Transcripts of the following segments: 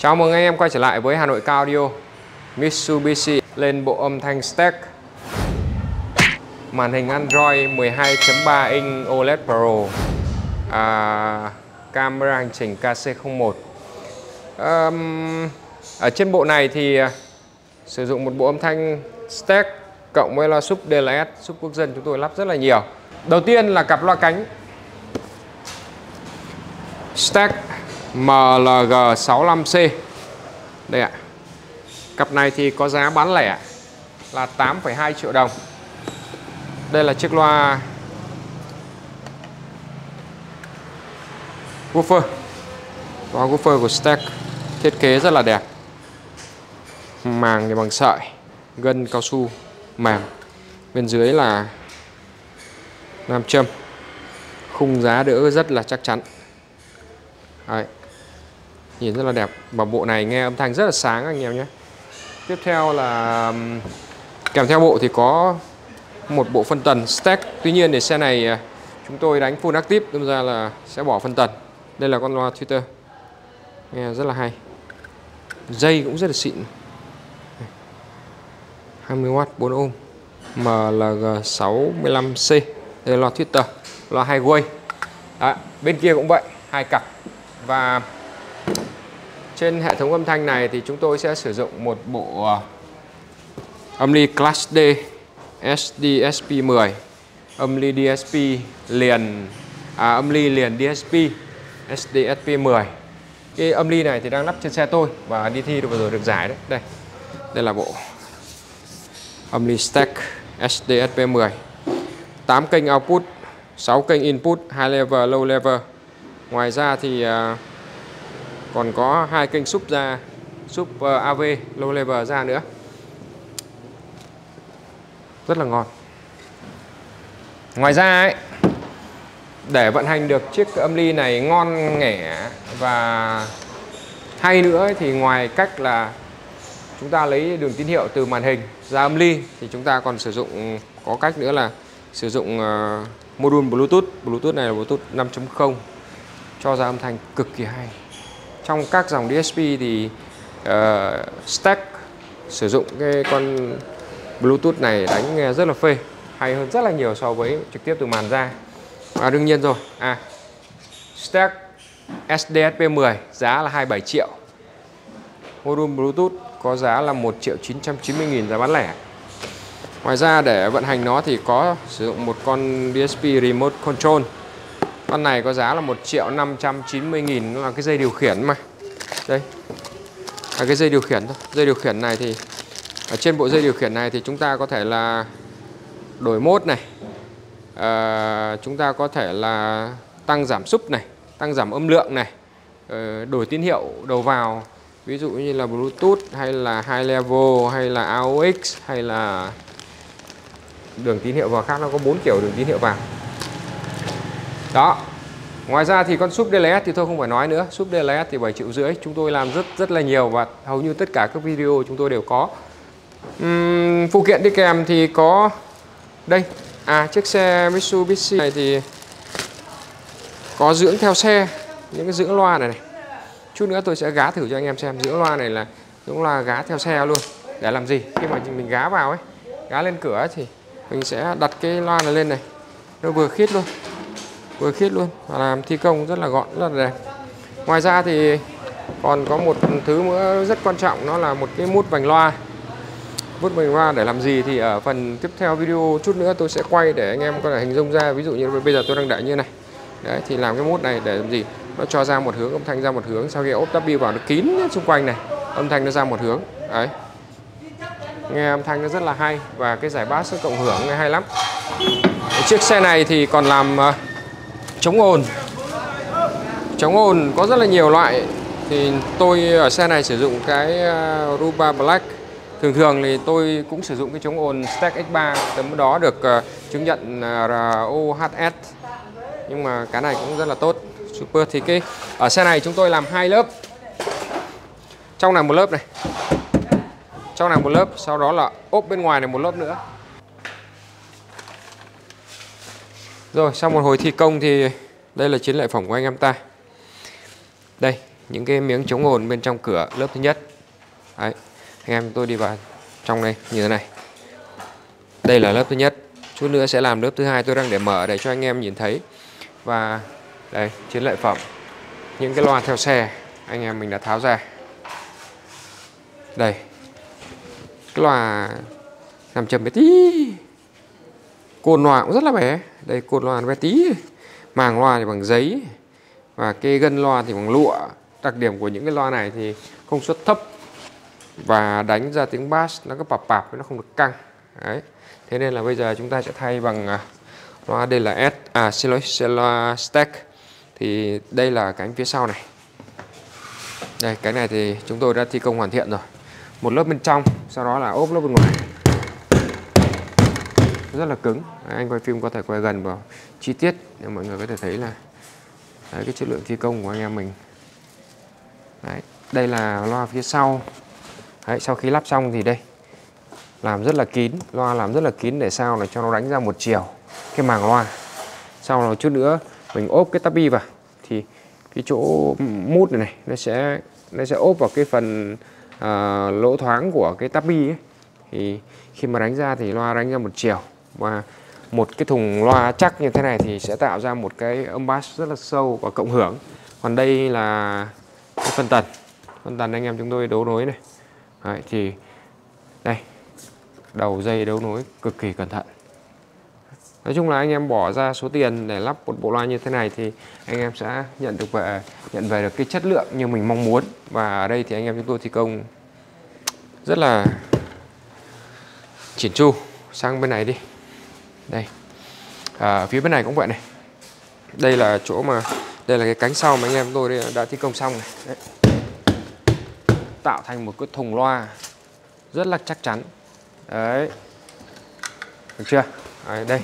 Chào mừng anh em quay trở lại với Hà Nội Cao Audio Mitsubishi lên bộ âm thanh stack. Màn hình Android 12.3 inch OLED Pro. À, Camera hành trình KC01 à, Ở trên bộ này thì à, sử dụng một bộ âm thanh stack cộng với loa sub DLS, sub quốc dân chúng tôi lắp rất là nhiều. Đầu tiên là cặp loa cánh. Stack MLG65C Đây ạ. Cặp này thì có giá bán lẻ là 8,2 triệu đồng. Đây là chiếc loa Woofer. Loa woofer của Stack Thiết kế rất là đẹp. Màng thì bằng sợi Gân cao su mềm Bên dưới là nam châm. Khung giá đỡ rất là chắc chắn. Đấy. Nhìn rất là đẹp. Và bộ này nghe âm thanh rất là sáng anh em nhé. Tiếp theo là Kèm theo bộ thì có Một bộ phân tần stack. Tuy nhiên để xe này à, chúng tôi đánh full active Đâm ra là sẽ bỏ phân tần. Đây là con loa Twitter. Nghe rất là hay. Dây cũng rất là xịn. 20W 4 ohm. MLG65C Đây là loa Twitter. Loa hai way. Đó, Bên kia cũng vậy hai cặp. Và trên hệ thống âm thanh này thì chúng tôi sẽ sử dụng một bộ à, âm ly Class D SDSP10 âm ly DSP liền à, âm ly liền DSP SDSP10 cái âm ly này thì đang lắp trên xe tôi và đi thi được vừa rồi được giải đấy. Đây đây là bộ âm ly stack SDSP10 8 kênh output 6 kênh input high level low level. Ngoài ra thì uh, còn có hai kênh súp ra súp ờ, AV low level ra nữa. Rất là ngon. Ngoài ra ấy để vận hành được chiếc âm ly này ngon nghẻ và hay nữa ấy, thì ngoài cách là chúng ta lấy đường tín hiệu từ màn hình ra âm ly thì chúng ta còn sử dụng có cách nữa là sử dụng uh, module Bluetooth. Bluetooth này là Bluetooth 5.0 cho ra âm thanh cực kỳ hay trong các dòng DSP thì uh, Stack sử dụng cái con Bluetooth này đánh nghe rất là phê hay hơn rất là nhiều so với trực tiếp từ màn ra. Và đương nhiên rồi à Stack SDSP10 giá là 27 triệu. Module Bluetooth có giá là 1 triệu 990 nghìn giá bán lẻ. Ngoài ra để vận hành nó thì có sử dụng một con DSP Remote Control con này có giá là 1 triệu 590 nghìn Nó là cái dây điều khiển mà. Đây. Là cái dây điều khiển thôi. Dây điều khiển này thì Ở trên bộ dây điều khiển này thì chúng ta có thể là Đổi mốt này. À, Chúng ta có thể là Tăng giảm súp này Tăng giảm âm lượng này ờ, Đổi tín hiệu đầu vào. Ví dụ như là Bluetooth hay là High Level hay là AUX hay là đường tín hiệu vào khác nó có bốn kiểu đường tín hiệu vào đó. Ngoài ra thì con súp DLS thì tôi không phải nói nữa. Súp DLS thì 7 triệu rưỡi. Chúng tôi làm rất rất là nhiều và hầu như tất cả các video chúng tôi đều có. Uhm, phụ kiện đi kèm thì có đây. À chiếc xe Mitsubishi này thì có dưỡng theo xe những cái dưỡng loa này này. Chút nữa tôi sẽ gá thử cho anh em xem. Dưỡng loa này là dưỡng loa gá theo xe luôn. Để làm gì? Khi mà mình gá vào ấy gá lên cửa ấy, thì mình sẽ đặt cái loa này lên này. Nó vừa khít luôn vừa khít luôn. Và làm thi công rất là gọn rất là đẹp. Ngoài ra thì còn có một thứ nữa rất quan trọng nó là một cái mút vành loa. Mút vành loa để làm gì thì ở phần tiếp theo video chút nữa tôi sẽ quay để anh em có thể hình dung ra. Ví dụ như bây giờ tôi đang đợi như này. Đấy thì làm cái mút này để làm gì? Nó cho ra một hướng âm thanh ra một hướng. Sau khi ốp W vào nó kín xung quanh này âm thanh nó ra một hướng. Đấy. Nghe âm thanh nó rất là hay và cái giải bass cộng hưởng nghe hay lắm. Chiếc xe này thì còn làm uh, chống ồn. Chống ồn có rất là nhiều loại. Thì tôi ở xe này sử dụng cái ờ, Ruba Black. Thường thường thì tôi cũng sử dụng cái chống ồn Stack X3 tấm đó được ờ, chứng nhận ờ, uh, ROHS nhưng mà cái này cũng rất là tốt. Super. Thì cái ở xe này chúng tôi làm hai lớp. Trong này một lớp này. Trong này một lớp sau đó là ốp bên ngoài này một lớp nữa. Rồi, sau một hồi thi công thì đây là chiến lợi phẩm của anh em ta. Đây, những cái miếng chống ồn bên trong cửa lớp thứ nhất. Đấy, anh em tôi đi vào trong đây, như thế này. Đây là lớp thứ nhất. Chút nữa sẽ làm lớp thứ hai, tôi đang để mở để cho anh em nhìn thấy. Và đây, chiến lợi phẩm. Những cái loa theo xe, anh em mình đã tháo ra. Đây, cái loa nằm chầm bé tí côn loa cũng rất là bé. Đây côn loa bé tí. Màng loa thì bằng giấy. Và cái gân loa thì bằng lụa. Đặc điểm của những cái loa này thì công suất thấp. Và đánh ra tiếng bass nó cứ pạp pạp nó không được căng. Đấy. Thế nên là bây giờ chúng ta sẽ thay bằng à, loa đây là S à xin lỗi sẽ loa stack. Thì đây là cánh phía sau này. Đây, cái này thì chúng tôi đã thi công hoàn thiện rồi. Một lớp bên trong, sau đó là ốp lớp bên ngoài rất là cứng. Anh quay phim có thể quay gần vào chi tiết để mọi người có thể thấy là đấy, cái chất lượng thi công của anh em mình. Đấy, đây là loa phía sau. Đấy, sau khi lắp xong thì đây. Làm rất là kín loa làm rất là kín để sao là cho nó đánh ra một chiều cái màng loa. Sau đó chút nữa mình ốp cái tabi vào thì cái chỗ mút này này nó sẽ nó sẽ ốp vào cái phần uh, lỗ thoáng của cái tabi ấy. Thì khi mà đánh ra thì loa đánh ra một chiều và một cái thùng loa chắc như thế này thì sẽ tạo ra một cái âm bass rất là sâu và cộng hưởng. Còn đây là cái phân tần. Phân tần anh em chúng tôi đấu nối này. Đấy, thì đây đầu dây đấu nối cực kỳ cẩn thận. Nói chung là anh em bỏ ra số tiền để lắp một bộ loa như thế này thì anh em sẽ nhận được về nhận về được cái chất lượng như mình mong muốn. Và ở đây thì anh em chúng tôi thi công rất là chỉn chu. Sang bên này đi đây. À, phía bên này cũng vậy này. Đây là chỗ mà đây là cái cánh sau mà anh em tôi đã thi công xong này. Đấy. tạo thành một cái thùng loa rất là chắc chắn. Đấy. Được chưa? Đấy, đây.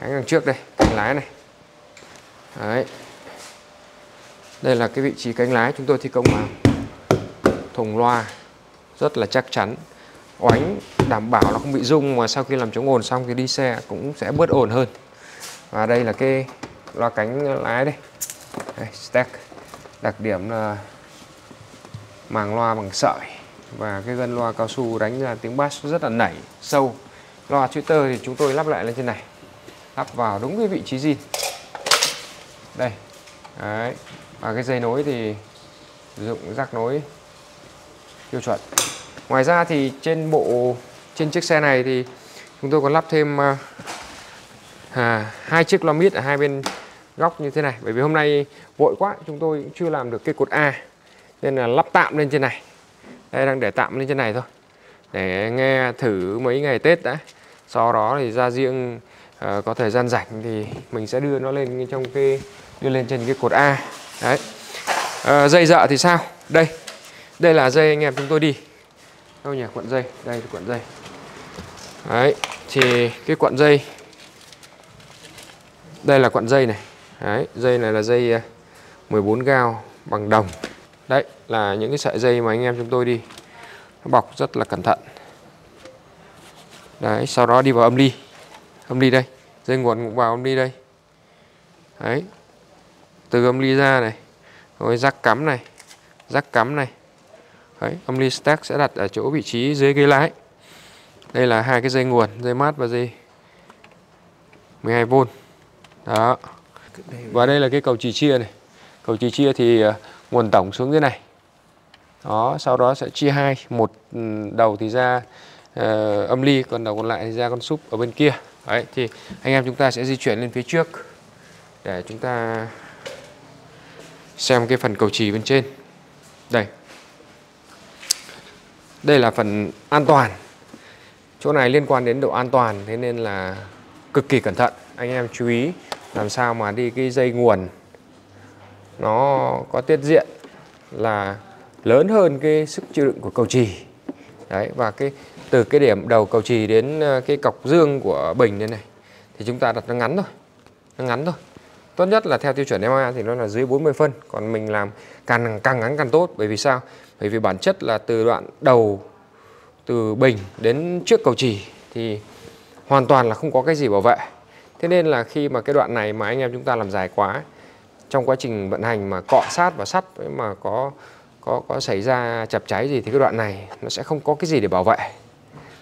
Cánh đằng trước đây cánh lái này. Đấy. Đây là cái vị trí cánh lái chúng tôi thi công vào thùng loa rất là chắc chắn oánh đảm bảo nó không bị rung mà sau khi làm chống ồn xong thì đi xe cũng sẽ bớt ồn hơn. Và đây là cái loa cánh lái đây, đây stack. Đặc điểm là màng loa bằng sợi và cái gân loa cao su đánh ra tiếng bass rất là nảy sâu. Loa tweeter thì chúng tôi lắp lại lên trên này. Lắp vào đúng cái vị trí gì đây đấy. Và cái dây nối thì sử dụng rắc nối tiêu chuẩn ngoài ra thì trên bộ trên chiếc xe này thì chúng tôi còn lắp thêm ờ, à, hai chiếc loa mít ở hai bên góc như thế này. Bởi vì hôm nay vội quá chúng tôi cũng chưa làm được cái cột A nên là lắp tạm lên trên này. Đây đang để tạm lên trên này thôi. Để nghe thử mấy ngày Tết đã. Sau đó thì ra riêng à, có thời gian rảnh thì mình sẽ đưa nó lên trong cái đưa lên trên cái cột A. Đấy. À, dây dợ thì sao? Đây. Đây là dây anh em chúng tôi đi đâu nhỉ? Cuộn dây. Đây là cuộn dây. Đấy, thì cái cuộn dây. Đây là cuộn dây này. Đấy, dây này là dây à, 14 gao bằng đồng. Đấy, là những cái sợi dây mà anh em chúng tôi đi nó bọc rất là cẩn thận. Đấy, sau đó đi vào âm ly. Âm ly đây. Dây nguồn cũng vào âm ly đây. Đấy. Từ âm ly ra này. Rồi rắc cắm này. Rắc cắm này đấy âm ly stack sẽ đặt ở chỗ vị trí dưới ghế lái. Đây là hai cái dây nguồn dây mát và dây 12V đó. Và đây là cái cầu chì chia này. Cầu chì chia thì ờ, nguồn tổng xuống dưới này. Đó sau đó sẽ chia hai. Một ừ, đầu thì ra uh, âm ly còn đầu còn lại thì ra con súp ở bên kia. Đấy thì anh em chúng ta sẽ di chuyển lên phía trước để chúng ta xem cái phần cầu chì bên trên. Đây đây là phần an toàn. Chỗ này liên quan đến độ an toàn, thế nên là cực kỳ cẩn thận. Anh em chú ý làm sao mà đi cái dây nguồn nó có tiết diện là lớn hơn cái sức chịu đựng của cầu trì. Đấy, và cái, từ cái điểm đầu cầu trì đến ờ, cái cọc dương của bình đây này, thì chúng ta đặt nó ngắn thôi, nó ngắn thôi. Tốt nhất là theo tiêu chuẩn EMA thì nó là dưới 40 phân, còn mình làm càng càng ngắn càng tốt. Bởi vì sao? Bởi vì bản chất là từ đoạn đầu, từ bình đến trước cầu trì thì hoàn toàn là không có cái gì bảo vệ. Thế nên là khi mà cái đoạn này mà anh em chúng ta làm dài quá, trong quá trình vận hành mà cọ sát và sắt mà có có có xảy ra chập cháy gì thì cái đoạn này nó sẽ không có cái gì để bảo vệ.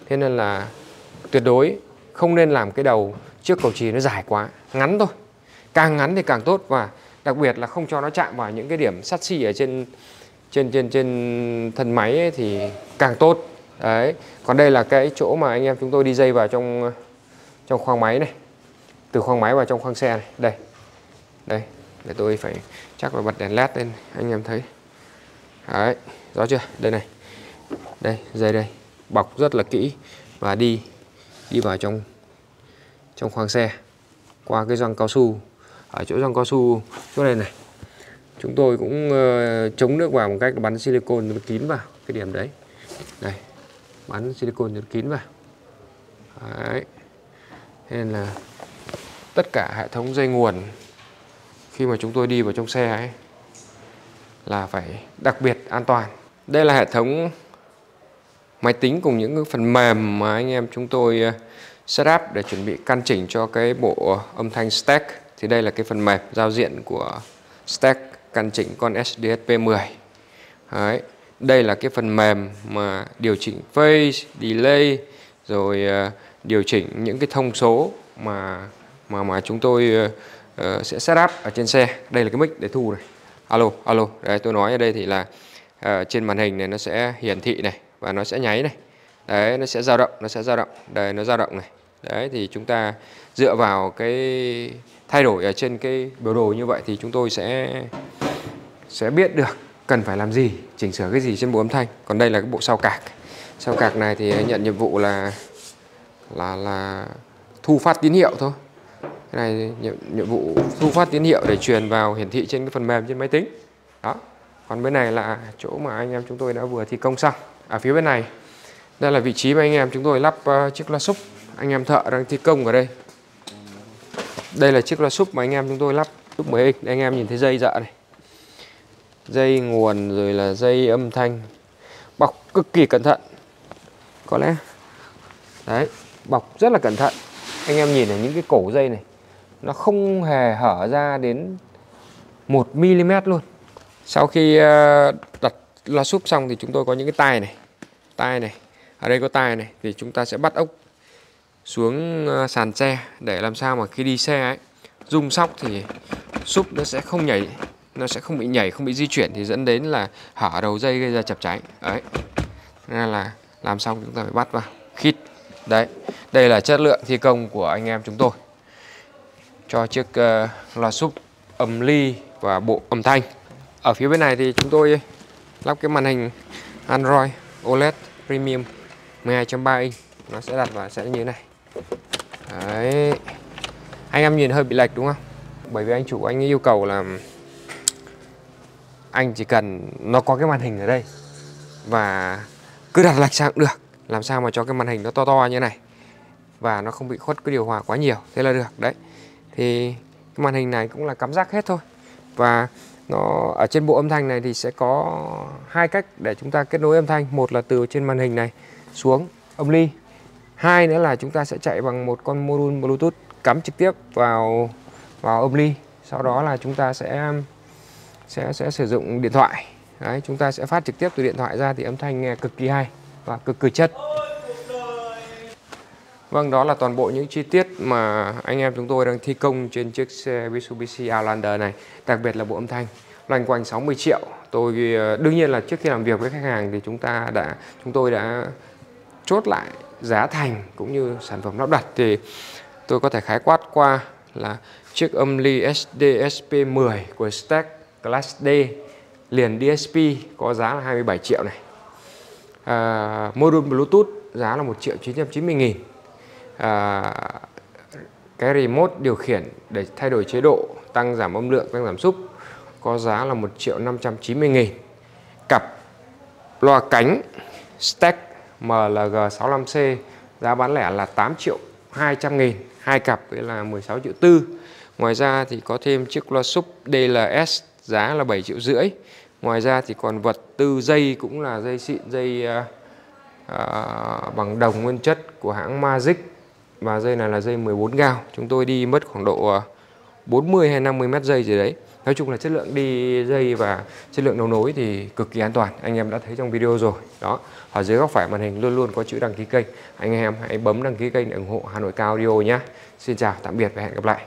Thế nên là tuyệt đối không nên làm cái đầu trước cầu trì nó dài quá, ngắn thôi. Càng ngắn thì càng tốt và đặc biệt là không cho nó chạm vào những cái điểm sắt xi ở trên trên trên trên thân máy ấy thì càng tốt. Đấy, còn đây là cái chỗ mà anh em chúng tôi đi dây vào trong trong khoang máy này. Từ khoang máy vào trong khoang xe này. Đây đây, để tôi phải chắc là bật đèn led lên, anh em thấy. Đấy, rõ chưa? Đây này. Đây, dây đây. Bọc rất là kỹ và đi đi vào trong trong khoang xe. Qua cái răng cao su. Ở chỗ răng cao su, chỗ này này chúng tôi cũng ờ, chống nước vào một cách bắn silicon kín vào cái điểm đấy. Đây, bắn silicon kín vào. Đấy. Nên là tất cả hệ thống dây nguồn khi mà chúng tôi đi vào trong xe ấy là phải đặc biệt an toàn. Đây là hệ thống máy tính cùng những phần mềm mà anh em chúng tôi ờ, setup để chuẩn bị căn chỉnh cho cái bộ âm thanh stack. Thì đây là cái phần mềm giao diện của stack căn chỉnh con SDSP10 Đấy. đây là cái phần mềm mà điều chỉnh phase delay rồi uh, điều chỉnh những cái thông số mà mà mà chúng tôi uh, sẽ setup ở trên xe. Đây là cái mic để thu này. Alo alo đấy tôi nói ở đây thì là uh, trên màn hình này nó sẽ hiển thị này và nó sẽ nháy này. Đấy nó sẽ dao động nó sẽ dao động. Đây nó dao động này đấy thì chúng ta dựa vào cái thay đổi ở trên cái biểu đồ như vậy thì chúng tôi sẽ sẽ biết được cần phải làm gì chỉnh sửa cái gì trên bộ âm thanh. Còn đây là cái bộ sau cạc. Sau cạc này thì nhận nhiệm vụ là là là thu phát tín hiệu thôi. Cái này nhiệm, nhiệm vụ thu phát tín hiệu để truyền vào hiển thị trên cái phần mềm trên máy tính. Đó. Còn bên này là chỗ mà anh em chúng tôi đã vừa thi công xong. Ở phía bên này đây là vị trí mà anh em chúng tôi lắp uh, chiếc loa súp anh em thợ đang thi công ở đây. Đây là chiếc loa súp mà anh em chúng tôi lắp, súp 10 anh em nhìn thấy dây dạ này. Dây nguồn rồi là dây âm thanh. Bọc cực kỳ cẩn thận. Có lẽ, đấy, bọc rất là cẩn thận. Anh em nhìn ở những cái cổ dây này, nó không hề hở ra đến 1 mm luôn. Sau khi ờ, đặt loa súp xong thì chúng tôi có những cái tai này. Tai này, ở đây có tai này, thì chúng ta sẽ bắt ốc xuống ờ, sàn xe để làm sao mà khi đi xe ấy rung sóc thì súp nó sẽ không nhảy nó sẽ không bị nhảy không bị di chuyển thì dẫn đến là hở đầu dây gây ra chập cháy. Đấy. Nên là làm xong chúng ta phải bắt vào. Khít. Đấy. Đây là chất lượng thi công của anh em chúng tôi. Cho chiếc ờ, uh, loa súp âm ly và bộ âm thanh. Ở phía bên này thì chúng tôi lắp cái màn hình Android OLED Premium 12.3 inch. Nó sẽ đặt vào sẽ như thế này đấy. Anh em nhìn hơi bị lệch đúng không? Bởi vì anh chủ, anh yêu cầu là anh chỉ cần nó có cái màn hình ở đây và cứ đặt lệch sang cũng được. Làm sao mà cho cái màn hình nó to to như này và nó không bị khuất cái điều hòa quá nhiều. Thế là được, đấy. Thì cái màn hình này cũng là cắm rác hết thôi. Và nó, ở trên bộ âm thanh này thì sẽ có hai cách để chúng ta kết nối âm thanh. Một là từ trên màn hình này xuống âm ly hai nữa là chúng ta sẽ chạy bằng một con module bluetooth cắm trực tiếp vào vào âm ly. Sau đó là chúng ta sẽ sẽ sẽ sử dụng điện thoại. Đấy chúng ta sẽ phát trực tiếp từ điện thoại ra thì âm thanh nghe cực kỳ hay và cực kỳ chất. Vâng, đó là toàn bộ những chi tiết mà anh em chúng tôi đang thi công trên chiếc xe Mitsubishi Outlander này, đặc biệt là bộ âm thanh. Loanh quanh 60 triệu. Tôi ờ, đương nhiên là trước khi làm việc với khách hàng thì chúng ta đã chúng tôi đã chốt lại giá thành cũng như sản phẩm lắp đặt thì tôi có thể khái quát qua là chiếc âm ly SDSP10 của Stack Class D liền DSP có giá là 27 triệu này. À, module Bluetooth giá là 1 triệu 990 nghìn à, cái remote điều khiển để thay đổi chế độ tăng giảm âm lượng tăng giảm xúc có giá là 1 triệu 590 nghìn cặp loa cánh stack MLG 65C giá bán lẻ là 8 triệu 200 nghìn hai cặp với là 16 triệu tư. Ngoài ra thì có thêm chiếc loa súp DLS giá là 7 triệu rưỡi. Ngoài ra thì còn vật tư dây cũng là dây xịn dây uh, uh, bằng đồng nguyên chất của hãng Magic và dây này là dây 14 gao. Chúng tôi đi mất khoảng độ ờ, 40 hay 50 mét dây gì đấy nói chung là chất lượng đi dây và chất lượng đấu nối thì cực kỳ an toàn. Anh em đã thấy trong video rồi. Đó, ở dưới góc phải màn hình luôn luôn có chữ đăng ký kênh. Anh em hãy bấm đăng ký kênh để ủng hộ Hà Nội Cao Audio nhé. Xin chào, tạm biệt và hẹn gặp lại.